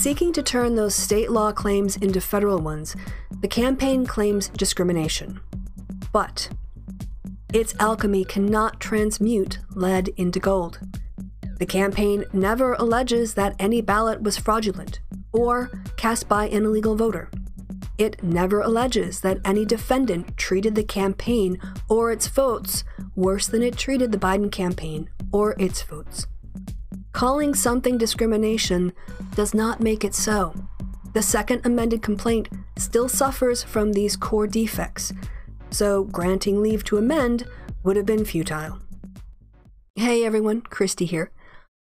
seeking to turn those state law claims into federal ones, the campaign claims discrimination. But its alchemy cannot transmute lead into gold. The campaign never alleges that any ballot was fraudulent or cast by an illegal voter. It never alleges that any defendant treated the campaign or its votes worse than it treated the Biden campaign or its votes. Calling something discrimination does not make it so. The second amended complaint still suffers from these core defects, so granting leave to amend would have been futile. Hey everyone, Kristi here.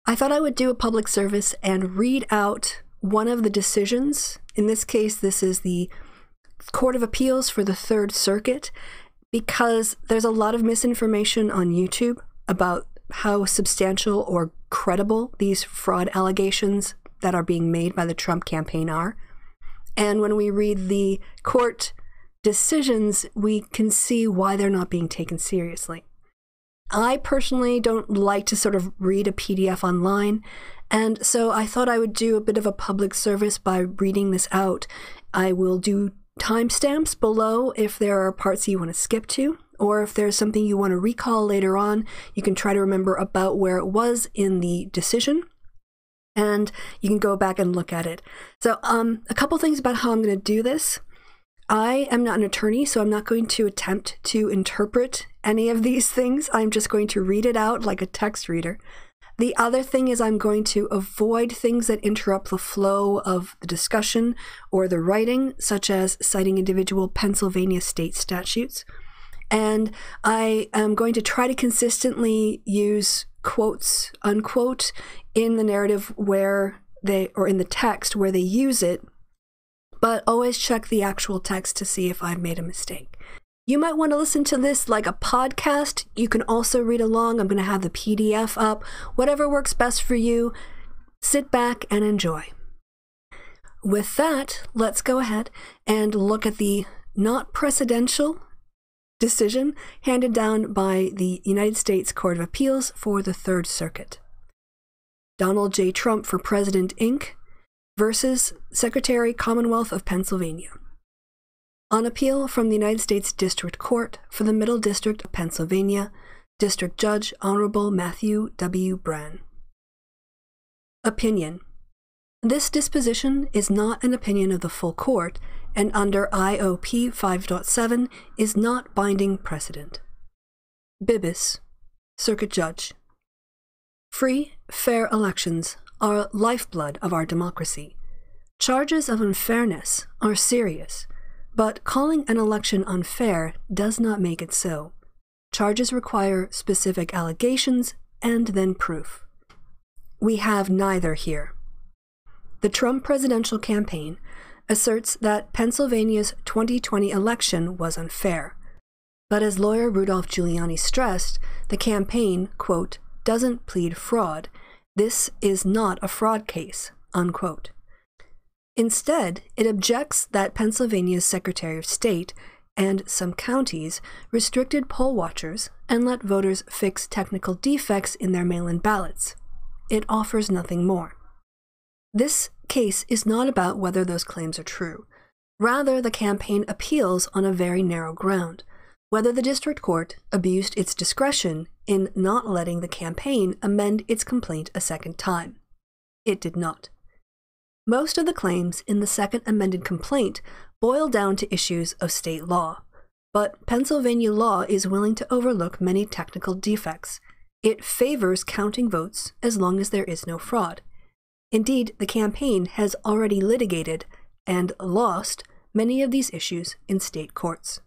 I thought I would do a public service and read out one of the decisions. In this case, this is the Court of Appeals for the Third Circuit, because there's a lot of misinformation on YouTube about how substantial or credible these fraud allegations that are being made by the Trump campaign are. And when we read the court decisions, we can see why they're not being taken seriously. I personally don't like to sort of read a PDF online, and so I thought I would do a bit of a public service by reading this out. I will do timestamps below if there are parts you want to skip to, or if there's something you want to recall later on, you can try to remember about where it was in the decision. And you can go back and look at it. So, um, a couple things about how I'm going to do this. I am not an attorney, so I'm not going to attempt to interpret any of these things. I'm just going to read it out like a text reader. The other thing is, I'm going to avoid things that interrupt the flow of the discussion or the writing, such as citing individual Pennsylvania state statutes. And I am going to try to consistently use quotes, unquote, in the narrative where they, or in the text where they use it, but always check the actual text to see if I've made a mistake. You might want to listen to this like a podcast. You can also read along. I'm going to have the PDF up. Whatever works best for you, sit back and enjoy. With that, let's go ahead and look at the not precedential decision handed down by the United States Court of Appeals for the Third Circuit. Donald J. Trump for President Inc. versus Secretary Commonwealth of Pennsylvania on appeal from the United States District Court for the Middle District of Pennsylvania, District Judge Honorable Matthew W. Brann. Opinion This disposition is not an opinion of the full court and under IOP 5.7 is not binding precedent. Bibas, Circuit Judge. Free, fair elections are lifeblood of our democracy. Charges of unfairness are serious but calling an election unfair does not make it so. Charges require specific allegations and then proof. We have neither here. The Trump presidential campaign asserts that Pennsylvania's 2020 election was unfair. But as lawyer Rudolph Giuliani stressed, the campaign, quote, doesn't plead fraud. This is not a fraud case, unquote. Instead, it objects that Pennsylvania's Secretary of State and some counties restricted poll watchers and let voters fix technical defects in their mail in ballots. It offers nothing more. This case is not about whether those claims are true. Rather, the campaign appeals on a very narrow ground whether the district court abused its discretion in not letting the campaign amend its complaint a second time. It did not. Most of the claims in the second amended complaint boil down to issues of state law, but Pennsylvania law is willing to overlook many technical defects. It favors counting votes as long as there is no fraud. Indeed, the campaign has already litigated and lost many of these issues in state courts.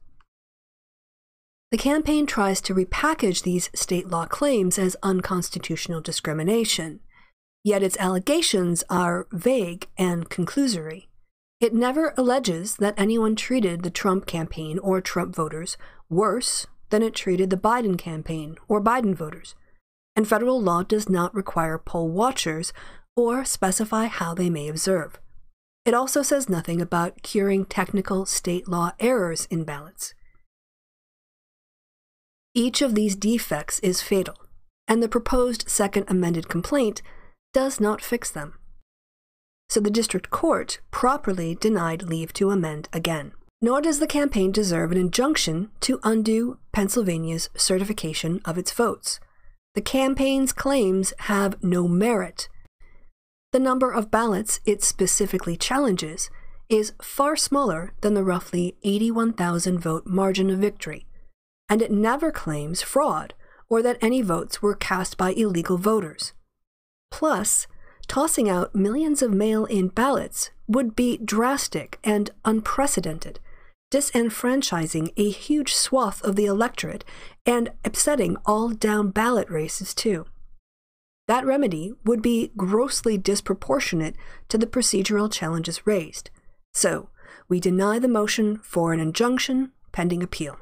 The campaign tries to repackage these state law claims as unconstitutional discrimination. Yet its allegations are vague and conclusory. It never alleges that anyone treated the Trump campaign or Trump voters worse than it treated the Biden campaign or Biden voters. And federal law does not require poll watchers or specify how they may observe. It also says nothing about curing technical state law errors in ballots. Each of these defects is fatal, and the proposed second amended complaint does not fix them. so the district court properly denied leave to amend again. Nor does the campaign deserve an injunction to undo Pennsylvania's certification of its votes. The campaign's claims have no merit. The number of ballots it specifically challenges is far smaller than the roughly 81,000 vote margin of victory, and it never claims fraud or that any votes were cast by illegal voters. Plus, tossing out millions of mail in ballots would be drastic and unprecedented, disenfranchising a huge swath of the electorate and upsetting all down ballot races, too. That remedy would be grossly disproportionate to the procedural challenges raised. So, we deny the motion for an injunction pending appeal.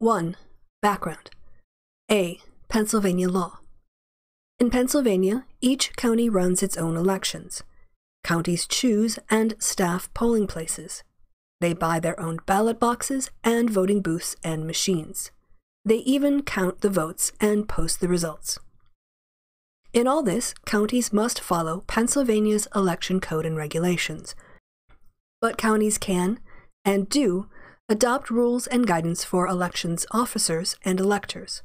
1. Background A. Pennsylvania law. In Pennsylvania, each county runs its own elections. Counties choose and staff polling places. They buy their own ballot boxes and voting booths and machines. They even count the votes and post the results. In all this, counties must follow Pennsylvania's election code and regulations. But counties can, and do, adopt rules and guidance for elections officers and electors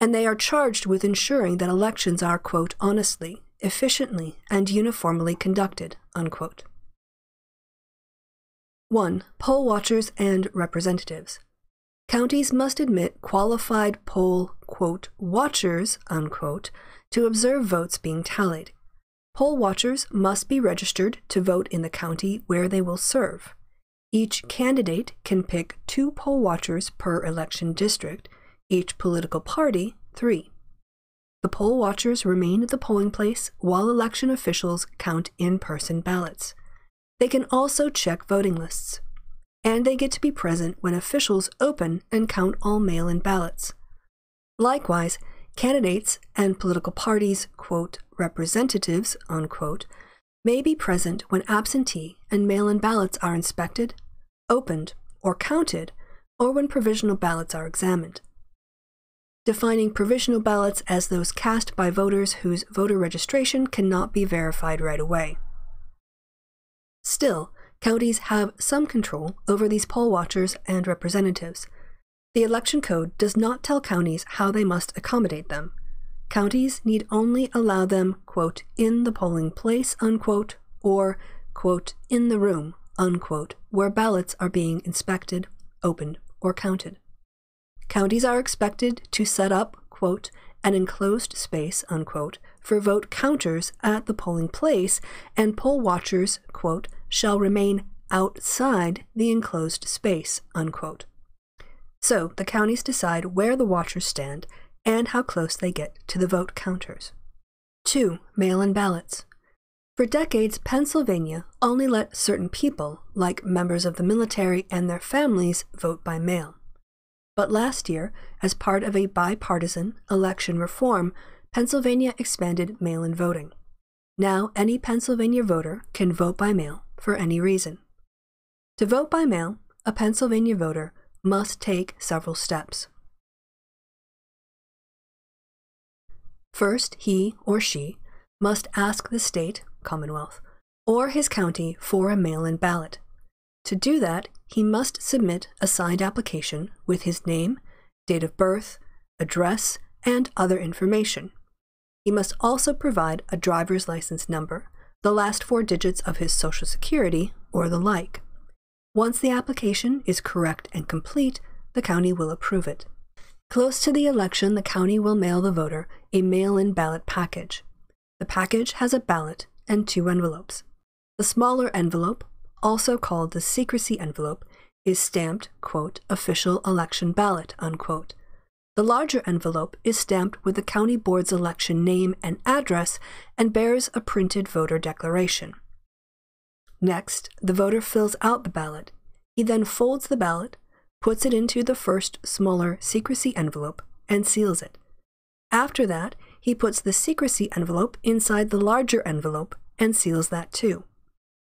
and they are charged with ensuring that elections are, quote, honestly, efficiently, and uniformly conducted, unquote. 1. Poll watchers and representatives. Counties must admit qualified poll, quote, watchers, unquote, to observe votes being tallied. Poll watchers must be registered to vote in the county where they will serve. Each candidate can pick two poll watchers per election district each political party, three. The poll watchers remain at the polling place while election officials count in person ballots. They can also check voting lists. And they get to be present when officials open and count all mail in ballots. Likewise, candidates and political parties, quote, representatives, unquote, may be present when absentee and mail in ballots are inspected, opened, or counted, or when provisional ballots are examined defining provisional ballots as those cast by voters whose voter registration cannot be verified right away. Still, counties have some control over these poll watchers and representatives. The election code does not tell counties how they must accommodate them. Counties need only allow them, quote, in the polling place, unquote, or, quote, in the room, unquote, where ballots are being inspected, opened, or counted. Counties are expected to set up, quote, an enclosed space, unquote, for vote counters at the polling place, and poll watchers, quote, shall remain outside the enclosed space, unquote. So the counties decide where the watchers stand and how close they get to the vote counters. 2. Mail in ballots. For decades, Pennsylvania only let certain people, like members of the military and their families, vote by mail. But last year, as part of a bipartisan election reform, Pennsylvania expanded mail in voting. Now, any Pennsylvania voter can vote by mail for any reason. To vote by mail, a Pennsylvania voter must take several steps. First, he or she must ask the state, Commonwealth, or his county for a mail in ballot. To do that, he must submit a signed application with his name, date of birth, address, and other information. He must also provide a driver's license number, the last four digits of his social security, or the like. Once the application is correct and complete, the county will approve it. Close to the election, the county will mail the voter a mail in ballot package. The package has a ballot and two envelopes. The smaller envelope also called the secrecy envelope, is stamped, quote, official election ballot, unquote. The larger envelope is stamped with the county board's election name and address and bears a printed voter declaration. Next, the voter fills out the ballot. He then folds the ballot, puts it into the first smaller secrecy envelope, and seals it. After that, he puts the secrecy envelope inside the larger envelope and seals that too.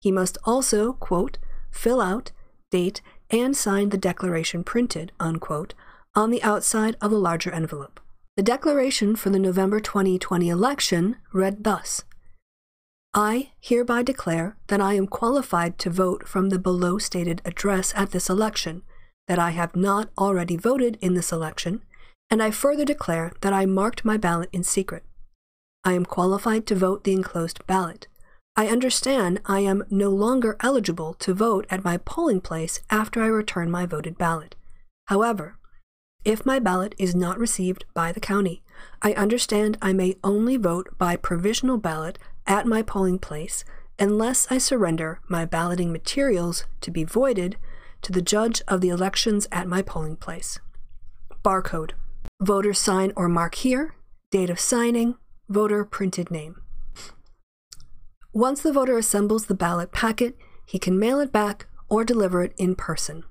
He must also, quote, fill out, date, and sign the declaration printed, unquote, on the outside of the larger envelope. The declaration for the November 2020 election read thus I hereby declare that I am qualified to vote from the below stated address at this election, that I have not already voted in this election, and I further declare that I marked my ballot in secret. I am qualified to vote the enclosed ballot. I understand I am no longer eligible to vote at my polling place after I return my voted ballot. However, if my ballot is not received by the county, I understand I may only vote by provisional ballot at my polling place unless I surrender my balloting materials to be voided to the judge of the elections at my polling place. Barcode. Voter sign or mark here, date of signing, voter printed name. Once the voter assembles the ballot packet, he can mail it back or deliver it in person.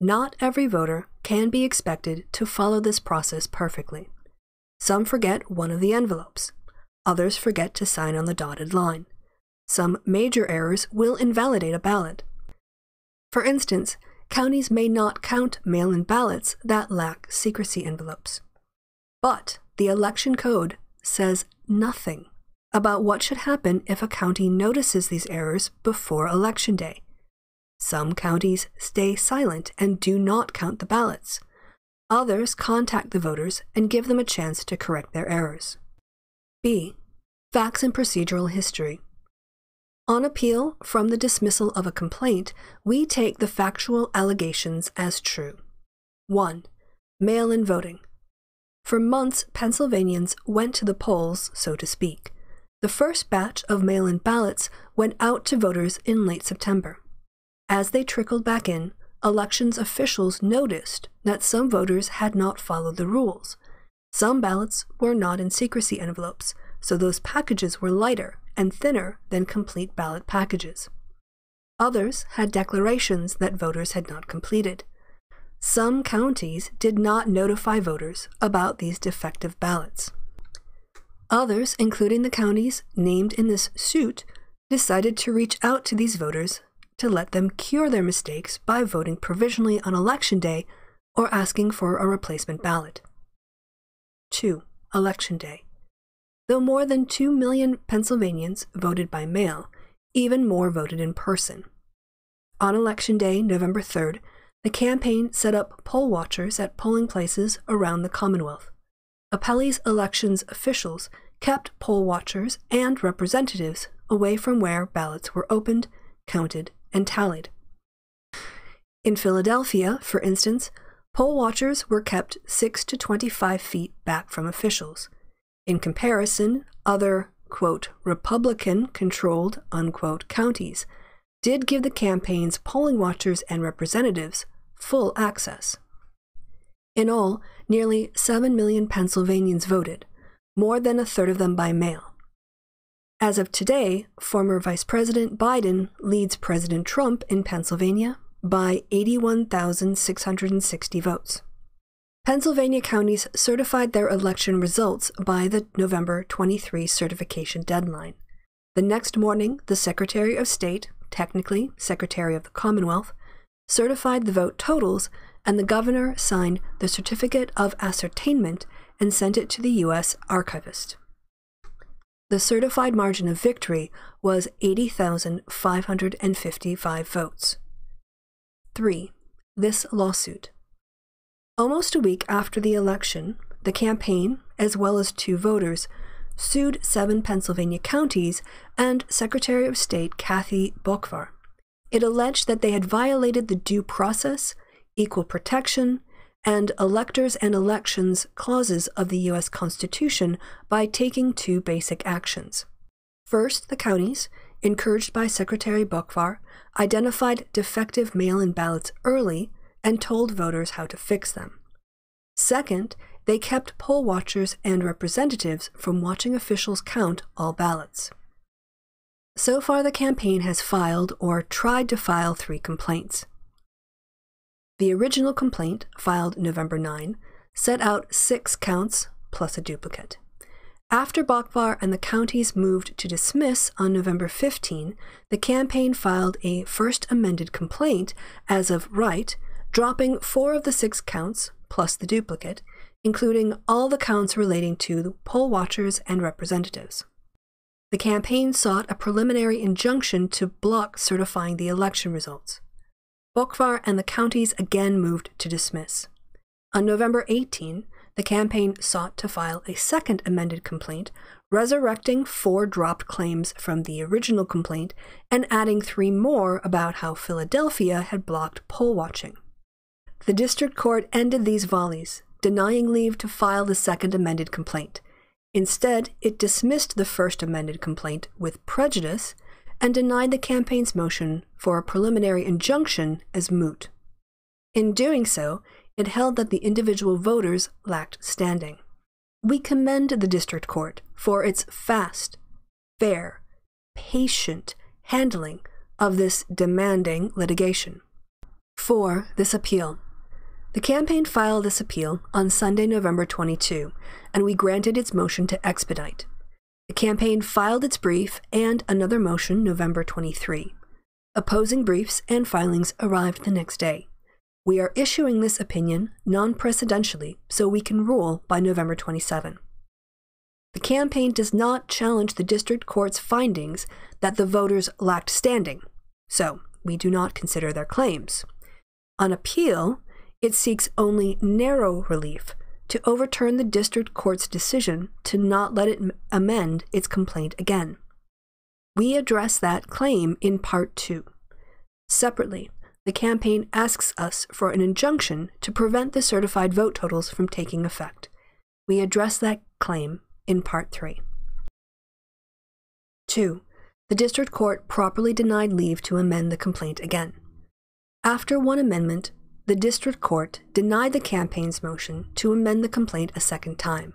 Not every voter can be expected to follow this process perfectly. Some forget one of the envelopes. Others forget to sign on the dotted line. Some major errors will invalidate a ballot. For instance, counties may not count mail in ballots that lack secrecy envelopes. But the election code says nothing about what should happen if a county notices these errors before Election Day. Some counties stay silent and do not count the ballots. Others contact the voters and give them a chance to correct their errors. B. Facts and procedural history. On appeal from the dismissal of a complaint, we take the factual allegations as true. 1. Mail in voting. For months, Pennsylvanians went to the polls, so to speak. The first batch of mail in ballots went out to voters in late September. As they trickled back in, elections officials noticed that some voters had not followed the rules. Some ballots were not in secrecy envelopes, so those packages were lighter and thinner than complete ballot packages. Others had declarations that voters had not completed. Some counties did not notify voters about these defective ballots. Others, including the counties named in this suit, decided to reach out to these voters to let them cure their mistakes by voting provisionally on election day or asking for a replacement ballot. 2. Election Day. Though more than 2 million Pennsylvanians voted by mail, even more voted in person. On Election Day, November 3rd, the campaign set up poll watchers at polling places around the Commonwealth. Appellees' elections officials kept poll watchers and representatives away from where ballots were opened, counted, and tallied. In Philadelphia, for instance, poll watchers were kept 6 to 25 feet back from officials. In comparison, other, quote, Republican controlled, unquote, counties did give the campaign's polling watchers and representatives full access. In all, nearly 7 million Pennsylvanians voted, more than a third of them by mail. As of today, former Vice President Biden leads President Trump in Pennsylvania by 81,660 votes. Pennsylvania counties certified their election results by the November 23 certification deadline. The next morning, the Secretary of State, technically Secretary of the Commonwealth, certified the vote totals, and the governor signed the certificate of ascertainment and sent it to the U.S. archivist. The certified margin of victory was 80,555 votes. 3. This lawsuit. Almost a week after the election, the campaign, as well as two voters, sued seven Pennsylvania counties and Secretary of State Kathy Boockvar. It alleged that they had violated the due process, equal protection, and electors and elections clauses of the U.S. Constitution by taking two basic actions. First, the counties, encouraged by Secretary Boockvar, identified defective mail in ballots early and told voters how to fix them. Second, they kept poll watchers and representatives from watching officials count all ballots. So far, the campaign has filed or tried to file three complaints. The original complaint, filed November 9, set out six counts plus a duplicate. After Boockvar and the counties moved to dismiss on November 15, the campaign filed a first amended complaint as of right, dropping four of the six counts plus the duplicate, including all the counts relating to poll watchers and representatives. the campaign sought a preliminary injunction to block certifying the election results. Boockvar and the counties again moved to dismiss. On November 18, the campaign sought to file a second amended complaint, resurrecting four dropped claims from the original complaint and adding three more about how Philadelphia had blocked poll watching. The district court ended these volleys, denying leave to file the second amended complaint. Instead, it dismissed the first amended complaint with prejudice and denied the campaign's motion for a preliminary injunction as moot. In doing so, it held that the individual voters lacked standing. We commend the district court for its fast, fair, patient handling of this demanding litigation. For this appeal, the campaign filed this appeal on Sunday, November 22, and we granted its motion to expedite. The campaign filed its brief and another motion November 23. Opposing briefs and filings arrived the next day. We are issuing this opinion non precedentially so we can rule by November 27. The campaign does not challenge the district court's findings that the voters lacked standing, so we do not consider their claims. On appeal, it seeks only narrow relief to overturn the district court's decision to not let it amend its complaint again. We address that claim in Part 2. Separately, the campaign asks us for an injunction to prevent the certified vote totals from taking effect. We address that claim in Part 3. 2. The District Court properly denied leave to amend the complaint again. After one amendment, the District Court denied the campaign's motion to amend the complaint a second time.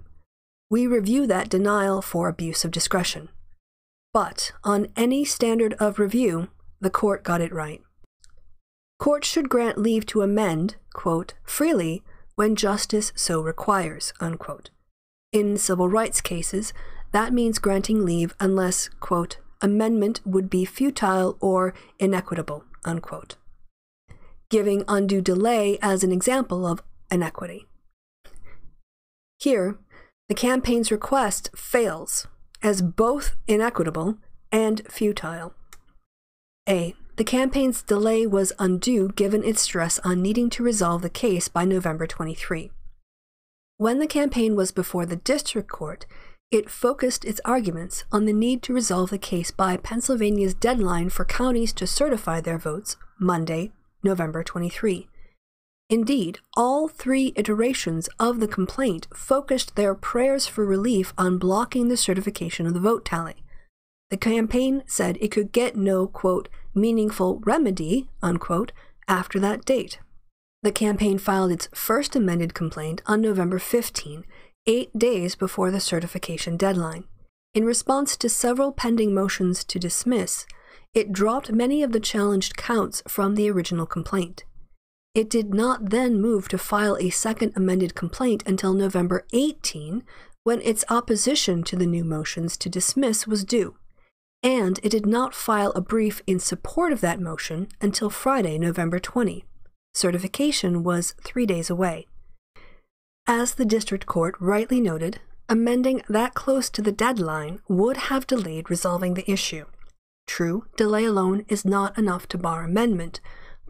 We review that denial for abuse of discretion. But on any standard of review, the court got it right. Courts should grant leave to amend, quote, freely when justice so requires, unquote. In civil rights cases, that means granting leave unless, quote, amendment would be futile or inequitable, unquote. Giving undue delay as an example of inequity. Here, the campaign's request fails as both inequitable and futile. A. The campaign's delay was undue given its stress on needing to resolve the case by November 23. When the campaign was before the district court, it focused its arguments on the need to resolve the case by Pennsylvania's deadline for counties to certify their votes, Monday, November 23. Indeed, all three iterations of the complaint focused their prayers for relief on blocking the certification of the vote tally. The campaign said it could get no, quote, meaningful remedy, unquote, after that date. The campaign filed its first amended complaint on November 15, eight days before the certification deadline. In response to several pending motions to dismiss, it dropped many of the challenged counts from the original complaint. It did not then move to file a second amended complaint until November 18, when its opposition to the new motions to dismiss was due and it did not file a brief in support of that motion until Friday, November 20. Certification was three days away. As the district court rightly noted, amending that close to the deadline would have delayed resolving the issue. True, delay alone is not enough to bar amendment,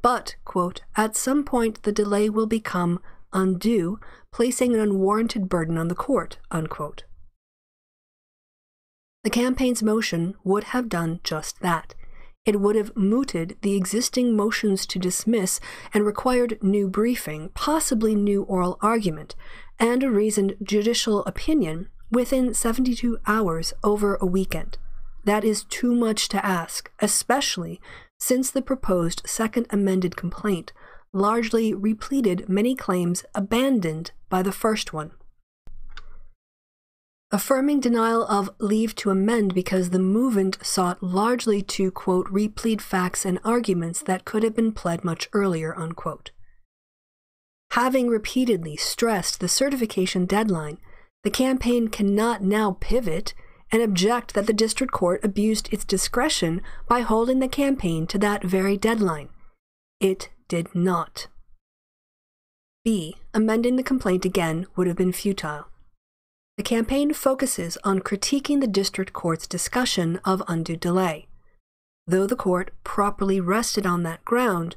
but, quote, at some point the delay will become undue, placing an unwarranted burden on the court, unquote. The campaign's motion would have done just that. It would have mooted the existing motions to dismiss and required new briefing, possibly new oral argument, and a reasoned judicial opinion within 72 hours over a weekend. That is too much to ask, especially since the proposed second amended complaint largely repleaded many claims abandoned by the first one affirming denial of leave to amend because the movant sought largely to, quote, replead facts and arguments that could have been pled much earlier, unquote. Having repeatedly stressed the certification deadline, the campaign cannot now pivot and object that the district court abused its discretion by holding the campaign to that very deadline. It did not. B. Amending the complaint again would have been futile. The campaign focuses on critiquing the district court's discussion of undue delay. Though the court properly rested on that ground,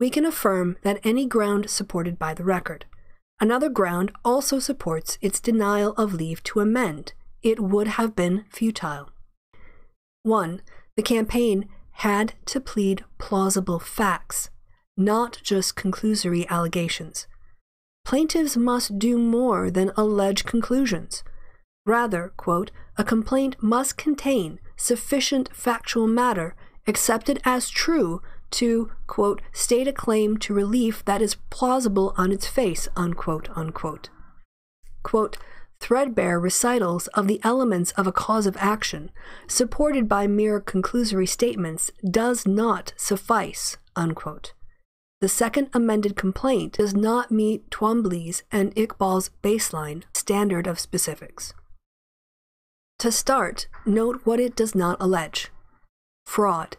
we can affirm that any ground supported by the record. Another ground also supports its denial of leave to amend. It would have been futile. 1. The campaign had to plead plausible facts, not just conclusory allegations. Plaintiffs must do more than allege conclusions. Rather, quote, a complaint must contain sufficient factual matter accepted as true to, quote, state a claim to relief that is plausible on its face, unquote, unquote. Quote, threadbare recitals of the elements of a cause of action, supported by mere conclusory statements, does not suffice, unquote. The second amended complaint does not meet Twombly's and Iqbal's baseline standard of specifics. To start, note what it does not allege fraud.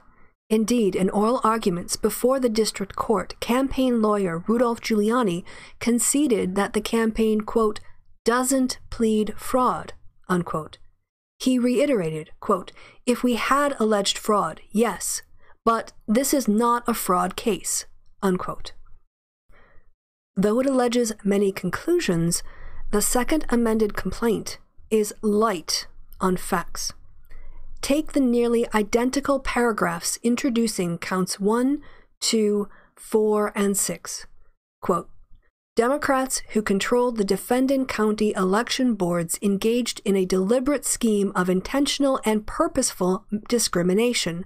Indeed, in oral arguments before the district court, campaign lawyer Rudolph Giuliani conceded that the campaign, quote, doesn't plead fraud, unquote. He reiterated, quote, if we had alleged fraud, yes, but this is not a fraud case, unquote. Though it alleges many conclusions, the second amended complaint is light on facts. Take the nearly identical paragraphs introducing counts 1, 2, 4, and 6. Quote, Democrats who controlled the defendant county election boards engaged in a deliberate scheme of intentional and purposeful discrimination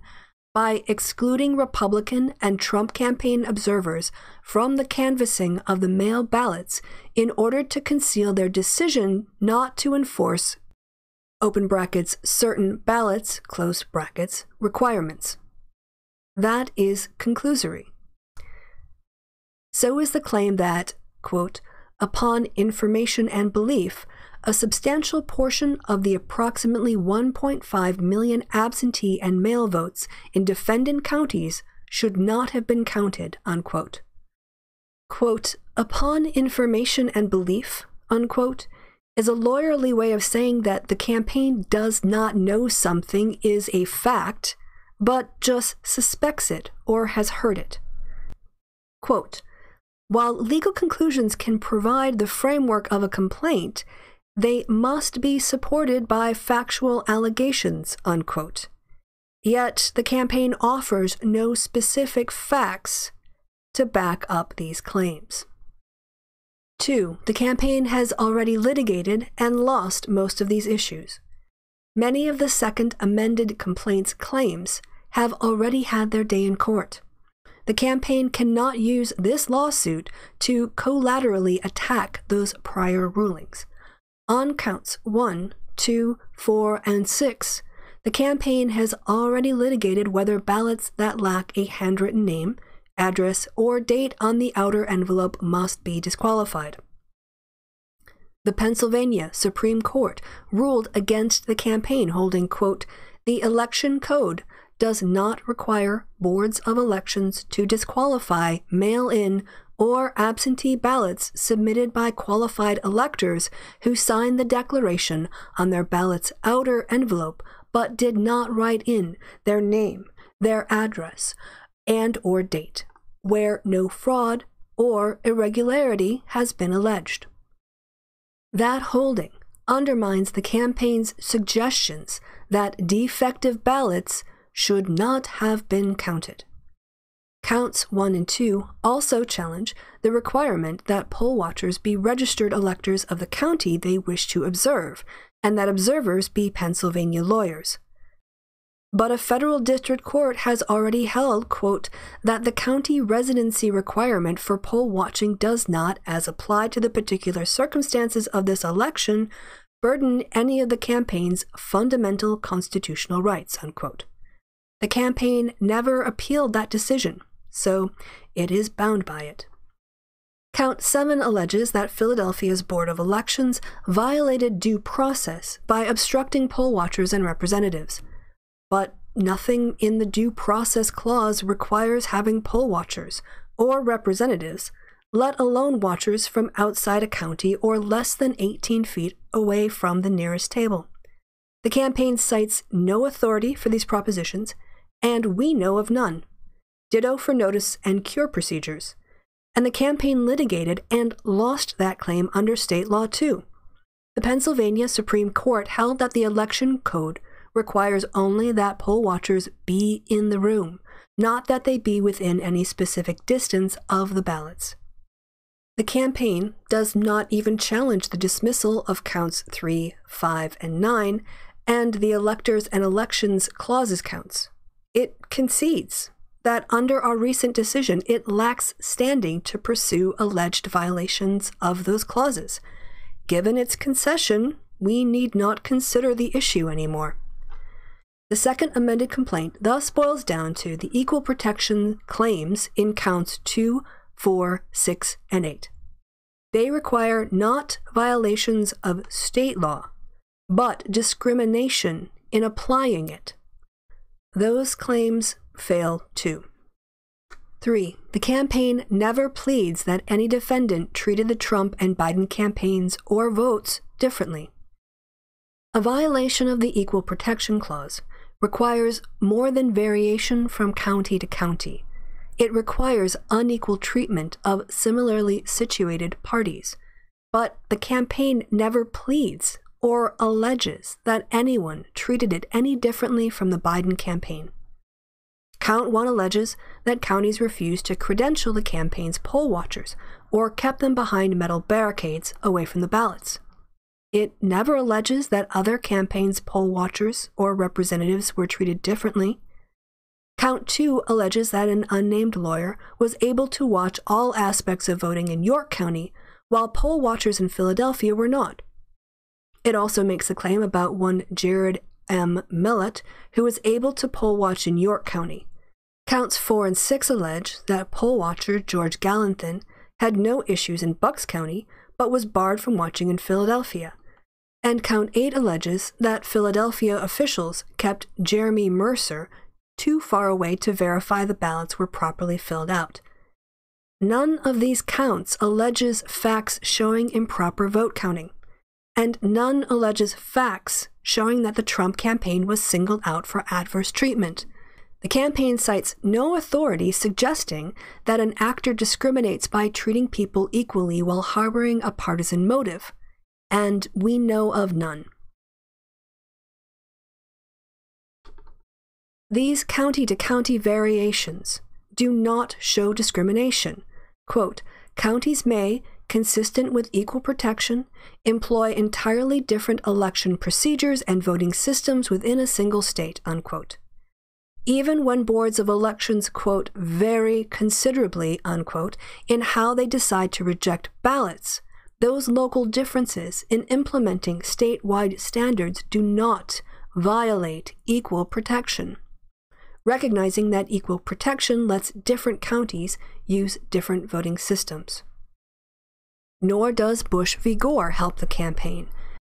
by excluding Republican and Trump campaign observers from the canvassing of the mail ballots in order to conceal their decision not to enforce open brackets, certain ballots, close brackets, requirements. That is conclusory. So is the claim that, quote, upon information and belief, a substantial portion of the approximately 1.5 million absentee and mail votes in defendant counties should not have been counted, unquote. Quote, upon information and belief, unquote, is a lawyerly way of saying that the campaign does not know something is a fact, but just suspects it or has heard it. Quote, while legal conclusions can provide the framework of a complaint, they must be supported by factual allegations, unquote. Yet the campaign offers no specific facts to back up these claims. Two, the campaign has already litigated and lost most of these issues. Many of the second amended complaint's claims have already had their day in court. The campaign cannot use this lawsuit to collaterally attack those prior rulings. On counts 1, 2, 4, and 6, the campaign has already litigated whether ballots that lack a handwritten name address, or date on the outer envelope must be disqualified. The Pennsylvania Supreme Court ruled against the campaign, holding, quote, the election code does not require boards of elections to disqualify mail in or absentee ballots submitted by qualified electors who signed the declaration on their ballot's outer envelope but did not write in their name, their address, and or date, where no fraud or irregularity has been alleged. That holding undermines the campaign's suggestions that defective ballots should not have been counted. Counts 1 and 2 also challenge the requirement that poll watchers be registered electors of the county they wish to observe, and that observers be Pennsylvania lawyers. But a federal district court has already held, quote, that the county residency requirement for poll watching does not, as applied to the particular circumstances of this election, burden any of the campaign's fundamental constitutional rights, unquote. The campaign never appealed that decision, so it is bound by it. Count 7 alleges that Philadelphia's Board of Elections violated due process by obstructing poll watchers and representatives but nothing in the due process clause requires having poll watchers or representatives, let alone watchers from outside a county or less than 18 feet away from the nearest table. The campaign cites no authority for these propositions, and we know of none. Ditto for notice and cure procedures. And the campaign litigated and lost that claim under state law, too. The Pennsylvania Supreme Court held that the election code requires only that poll watchers be in the room, not that they be within any specific distance of the ballots. The campaign does not even challenge the dismissal of counts 3, 5, and 9 and the electors and elections clauses counts. It concedes that under our recent decision, it lacks standing to pursue alleged violations of those clauses. Given its concession, we need not consider the issue anymore. The second amended complaint thus boils down to the equal protection claims in counts 2, 4, 6, and 8. They require not violations of state law, but discrimination in applying it. Those claims fail too. 3. The campaign never pleads that any defendant treated the Trump and Biden campaigns or votes differently. A violation of the Equal Protection Clause requires more than variation from county to county. It requires unequal treatment of similarly situated parties. But the campaign never pleads or alleges that anyone treated it any differently from the Biden campaign. Count 1 alleges that counties refused to credential the campaign's poll watchers or kept them behind metal barricades away from the ballots. It never alleges that other campaigns' poll watchers or representatives were treated differently. Count 2 alleges that an unnamed lawyer was able to watch all aspects of voting in York County, while poll watchers in Philadelphia were not. It also makes a claim about one Jared M. Millett, who was able to poll watch in York County. Counts 4 and 6 allege that poll watcher George Galanthin had no issues in Bucks County, but was barred from watching in Philadelphia. And Count 8 alleges that Philadelphia officials kept Jeremy Mercer too far away to verify the ballots were properly filled out. None of these counts alleges facts showing improper vote counting and none alleges facts showing that the Trump campaign was singled out for adverse treatment. The campaign cites no authority suggesting that an actor discriminates by treating people equally while harboring a partisan motive, and we know of none. These county to county variations do not show discrimination. Quote, counties may, consistent with equal protection, employ entirely different election procedures and voting systems within a single state, unquote. Even when boards of elections, quote, vary considerably, unquote, in how they decide to reject ballots, those local differences in implementing statewide standards do not violate equal protection. Recognizing that equal protection lets different counties use different voting systems nor does Bush v. Gore help the campaign.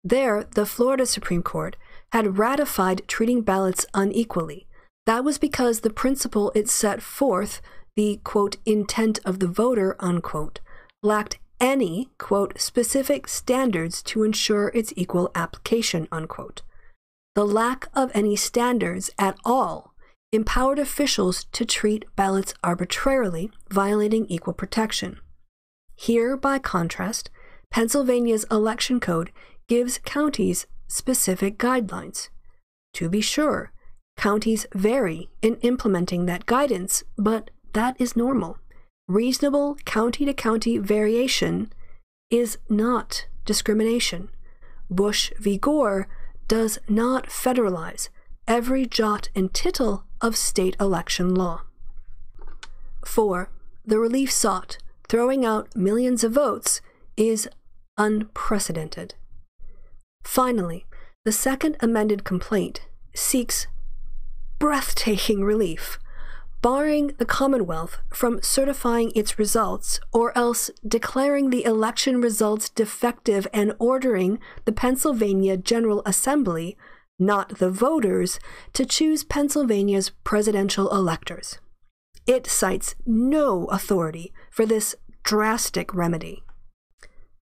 There, the Florida Supreme Court had ratified treating ballots unequally. That was because the principle it set forth, the quote, intent of the voter, unquote, lacked any, quote, specific standards to ensure its equal application, unquote. The lack of any standards at all empowered officials to treat ballots arbitrarily, violating equal protection. Here, by contrast, Pennsylvania's election code gives counties specific guidelines. To be sure, counties vary in implementing that guidance, but that is normal. Reasonable county to county variation is not discrimination. Bush v. Gore does not federalize every jot and tittle of state election law. 4. The relief sought throwing out millions of votes is unprecedented. Finally, the second amended complaint seeks breathtaking relief, barring the Commonwealth from certifying its results or else declaring the election results defective and ordering the Pennsylvania General Assembly, not the voters, to choose Pennsylvania's presidential electors. It cites no authority for this drastic remedy.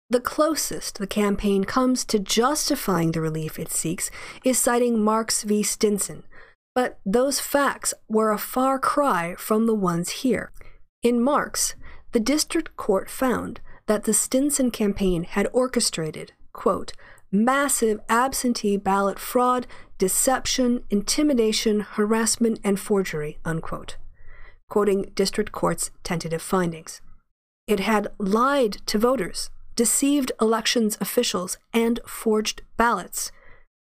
The closest the campaign comes to justifying the relief it seeks is citing Marks v. Stinson, but those facts were a far cry from the ones here. In Marks, the district court found that the Stinson campaign had orchestrated, quote, massive absentee ballot fraud, deception, intimidation, harassment, and forgery, unquote, quoting district court's tentative findings. It had lied to voters, deceived elections officials, and forged ballots.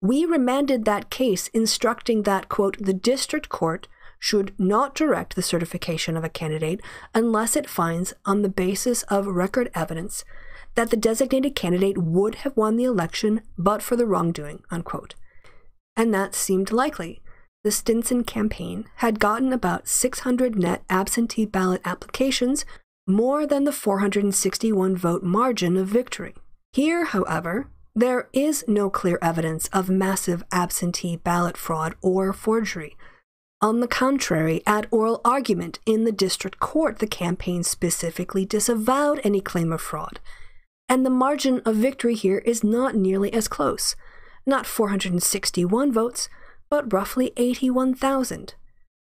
We remanded that case, instructing that, quote, the district court should not direct the certification of a candidate unless it finds, on the basis of record evidence, that the designated candidate would have won the election but for the wrongdoing, unquote. And that seemed likely. The Stinson campaign had gotten about 600 net absentee ballot applications, more than the 461 vote margin of victory. Here, however, there is no clear evidence of massive absentee ballot fraud or forgery. On the contrary, at oral argument in the district court, the campaign specifically disavowed any claim of fraud. And the margin of victory here is not nearly as close. Not 461 votes, but roughly 81,000.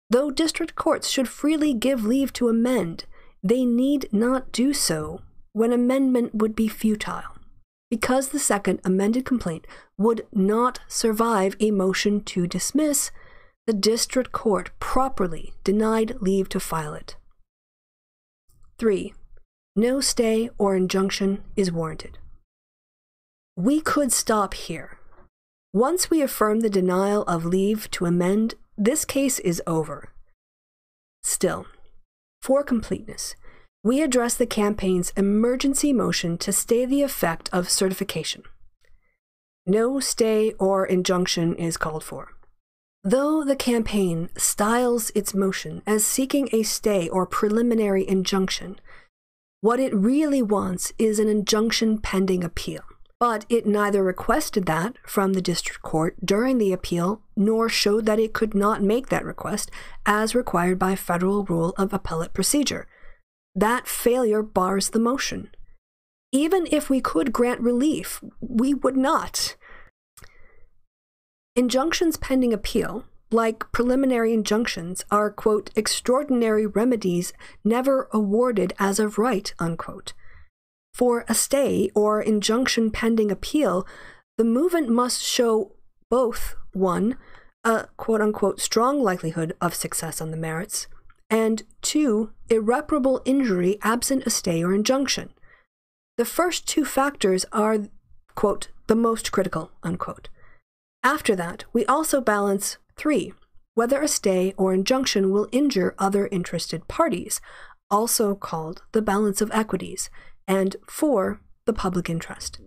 Though district courts should freely give leave to amend, they need not do so when amendment would be futile, because the second amended complaint would not survive a motion to dismiss the district court properly denied leave to file it. 3. No stay or injunction is warranted. We could stop here. Once we affirm the denial of leave to amend, this case is over. Still, for completeness, we address the campaign's emergency motion to stay the effect of certification. No stay or injunction is called for. Though the campaign styles its motion as seeking a stay or preliminary injunction, what it really wants is an injunction pending appeal. But it neither requested that from the district court during the appeal nor showed that it could not make that request as required by Federal Rule of Appellate Procedure. That failure bars the motion. Even if we could grant relief, we would not. Injunctions pending appeal, like preliminary injunctions, are, quote, extraordinary remedies never awarded as of right, unquote. For a stay or injunction pending appeal, the movant must show both one, a quote unquote strong likelihood of success on the merits, and two, irreparable injury absent a stay or injunction. The first two factors are, quote, the most critical, unquote. After that, we also balance 3. Whether a stay or injunction will injure other interested parties, also called the balance of equities, and 4. The public interest.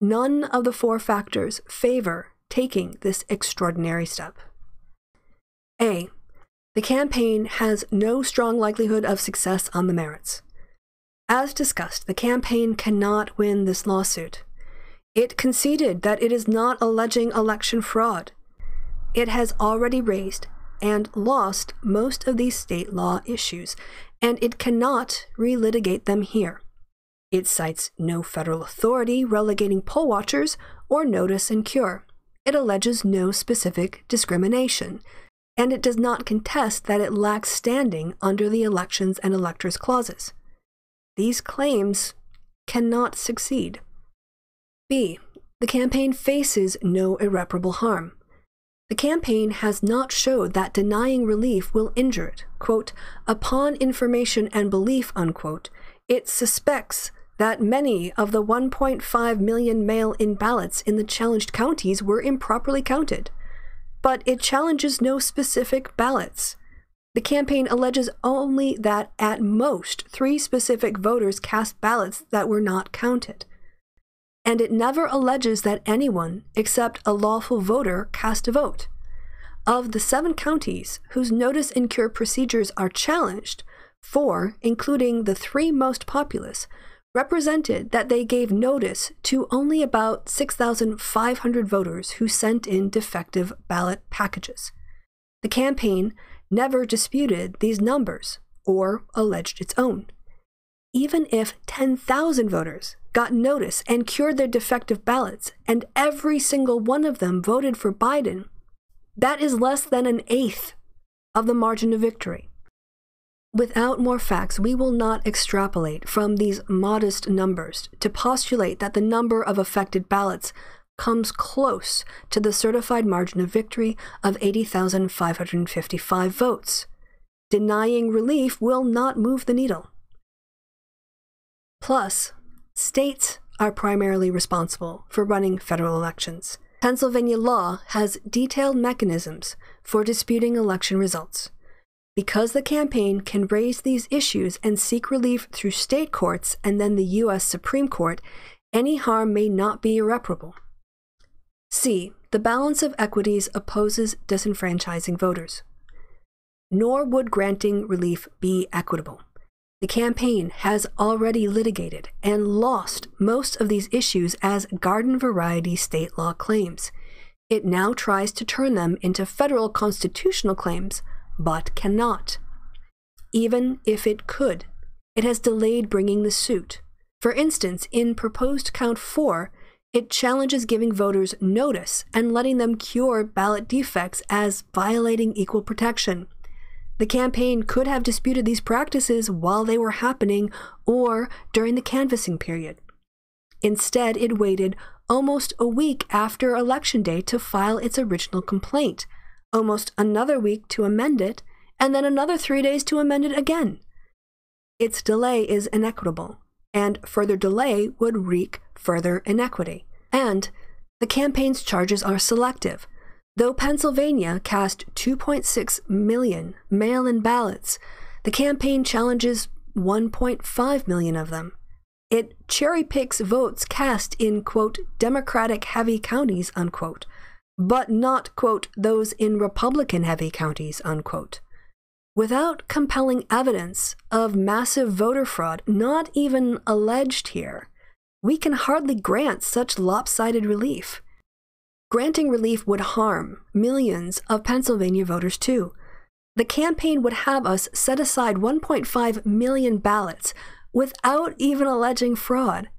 None of the four factors favor taking this extraordinary step. A. The campaign has no strong likelihood of success on the merits. As discussed, the campaign cannot win this lawsuit. It conceded that it is not alleging election fraud. It has already raised and lost most of these state law issues, and it cannot relitigate them here. It cites no federal authority relegating poll watchers or notice and cure. It alleges no specific discrimination, and it does not contest that it lacks standing under the elections and electors clauses. These claims cannot succeed. B. The campaign faces no irreparable harm. The campaign has not showed that denying relief will injure it. Quote, upon information and belief, unquote, it suspects that many of the 1.5 million mail in ballots in the challenged counties were improperly counted. But it challenges no specific ballots. The campaign alleges only that at most three specific voters cast ballots that were not counted and it never alleges that anyone except a lawful voter cast a vote. Of the seven counties whose notice and cure procedures are challenged, four, including the three most populous, represented that they gave notice to only about 6,500 voters who sent in defective ballot packages. The campaign never disputed these numbers or alleged its own. even if 10,000 voters got notice and cured their defective ballots, and every single one of them voted for Biden, that is less than an eighth of the margin of victory. Without more facts, we will not extrapolate from these modest numbers to postulate that the number of affected ballots comes close to the certified margin of victory of 80,555 votes. Denying relief will not move the needle. Plus, states are primarily responsible for running federal elections. Pennsylvania law has detailed mechanisms for disputing election results. Because the campaign can raise these issues and seek relief through state courts and then the U.S. Supreme Court, any harm may not be irreparable. C. The balance of equities opposes disenfranchising voters. Nor would granting relief be equitable. The campaign has already litigated and lost most of these issues as garden variety state law claims. It now tries to turn them into federal constitutional claims but cannot. Even if it could, it has delayed bringing the suit. For instance, in proposed count 4, it challenges giving voters notice and letting them cure ballot defects as violating equal protection. The campaign could have disputed these practices while they were happening or during the canvassing period. Instead, it waited almost a week after Election Day to file its original complaint, almost another week to amend it, and then another three days to amend it again. Its delay is inequitable, and further delay would wreak further inequity. And the campaign's charges are selective. Though Pennsylvania cast 2.6 million mail in ballots, the campaign challenges 1.5 million of them. It cherry picks votes cast in, quote, Democratic heavy counties, unquote, but not, quote, those in Republican heavy counties, unquote. Without compelling evidence of massive voter fraud, not even alleged here, we can hardly grant such lopsided relief. Granting relief would harm millions of Pennsylvania voters too. The campaign would have us set aside 1.5 million ballots without even alleging fraud.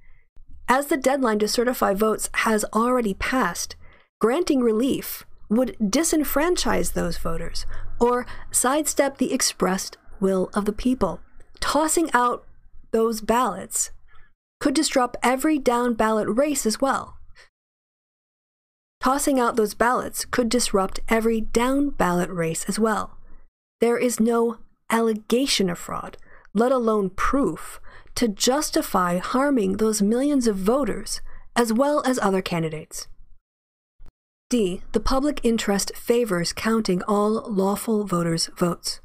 As the deadline to certify votes has already passed, Granting relief would disenfranchise those voters or sidestep the expressed will of the people. Tossing out those ballots could disrupt every down ballot race as well. Tossing out those ballots could disrupt every down ballot race as well. There is no allegation of fraud, let alone proof, to justify harming those millions of voters as well as other candidates. D. The public interest favors counting all lawful voters' votes.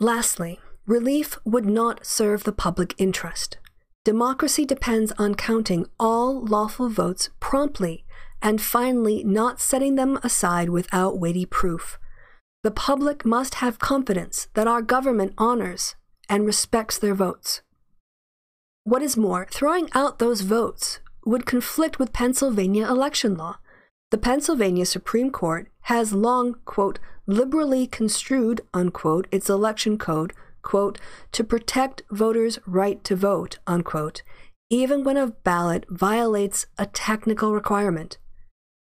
Lastly, relief would not serve the public interest. Democracy depends on counting all lawful votes promptly and finally not setting them aside without weighty proof. The public must have confidence that our government honors and respects their votes. What is more, throwing out those votes would conflict with Pennsylvania election law, the Pennsylvania Supreme Court has long, quote, liberally construed, unquote, its election code, quote, to protect voters' right to vote, unquote, even when a ballot violates a technical requirement.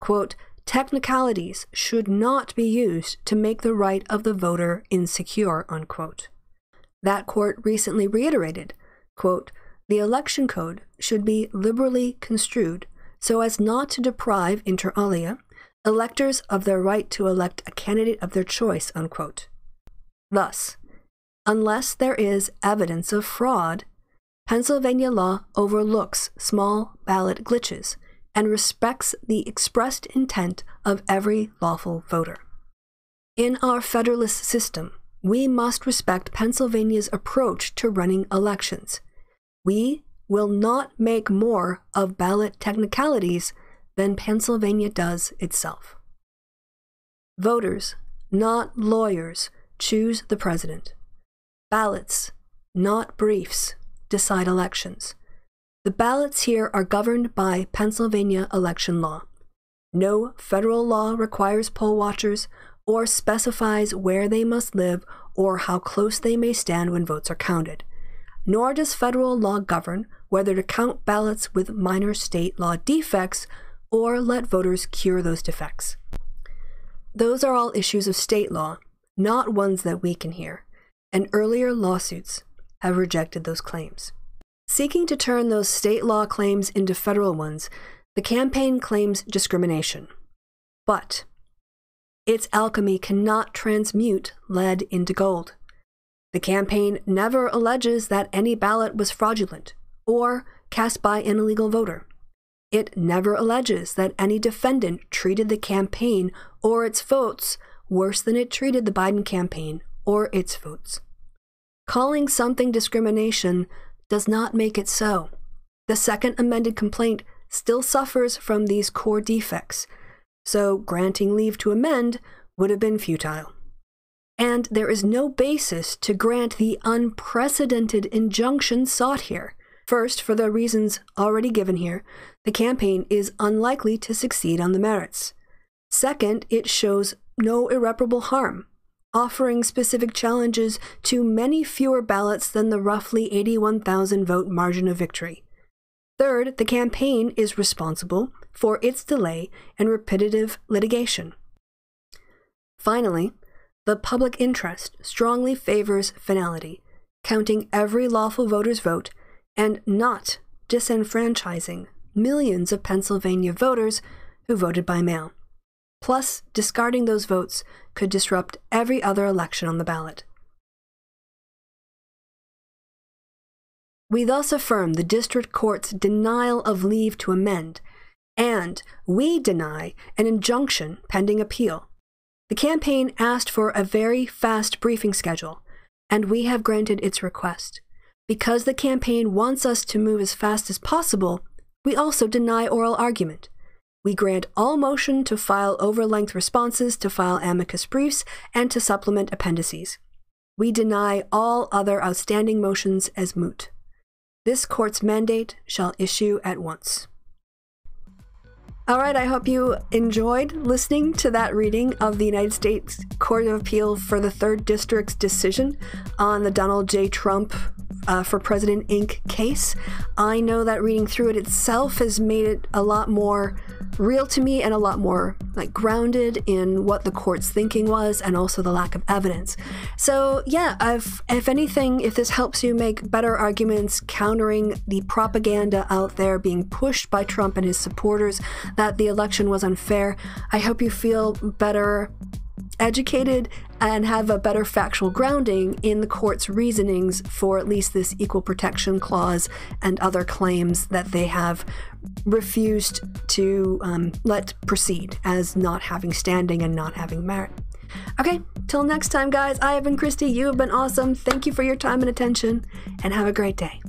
Quote, technicalities should not be used to make the right of the voter insecure, unquote. That court recently reiterated, quote, the election code should be liberally construed so as not to deprive, inter alia, electors of their right to elect a candidate of their choice. Unquote. Thus, unless there is evidence of fraud, Pennsylvania law overlooks small ballot glitches and respects the expressed intent of every lawful voter. In our Federalist system, we must respect Pennsylvania's approach to running elections. We will not make more of ballot technicalities than Pennsylvania does itself. Voters, not lawyers, choose the president. Ballots, not briefs, decide elections. The ballots here are governed by Pennsylvania election law. No federal law requires poll watchers or specifies where they must live or how close they may stand when votes are counted. Nor does federal law govern whether to count ballots with minor state law defects or let voters cure those defects. Those are all issues of state law, not ones that we can hear, and earlier lawsuits have rejected those claims. Seeking to turn those state law claims into federal ones, the campaign claims discrimination. But its alchemy cannot transmute lead into gold. The campaign never alleges that any ballot was fraudulent or cast by an illegal voter. It never alleges that any defendant treated the campaign or its votes worse than it treated the Biden campaign or its votes. Calling something discrimination does not make it so. The second amended complaint still suffers from these core defects, so granting leave to amend would have been futile. And there is no basis to grant the unprecedented injunction sought here. First, for the reasons already given here, the campaign is unlikely to succeed on the merits. Second, it shows no irreparable harm, offering specific challenges to many fewer ballots than the roughly 81,000 vote margin of victory. Third, the campaign is responsible for its delay and repetitive litigation. Finally, the public interest strongly favors finality, counting every lawful voter's vote and not disenfranchising millions of Pennsylvania voters who voted by mail. Plus, discarding those votes could disrupt every other election on the ballot. We thus affirm the district court's denial of leave to amend, and we deny an injunction pending appeal. The campaign asked for a very fast briefing schedule, and we have granted its request. Because the campaign wants us to move as fast as possible, we also deny oral argument. We grant all motion to file over-length responses, to file amicus briefs, and to supplement appendices. We deny all other outstanding motions as moot. This court's mandate shall issue at once. All right, I hope you enjoyed listening to that reading of the United States Court of Appeal for the Third District's decision on the Donald J. Trump uh, for President Inc. case. I know that reading through it itself has made it a lot more real to me and a lot more like grounded in what the court's thinking was and also the lack of evidence. So yeah, if if anything, if this helps you make better arguments countering the propaganda out there being pushed by Trump and his supporters that the election was unfair, I hope you feel better educated and have a better factual grounding in the court's reasonings for at least this equal protection clause and other claims that they have refused to um, let proceed as not having standing and not having merit. Okay, till next time, guys, I have been Kristi. You have been awesome. Thank you for your time and attention, and have a great day.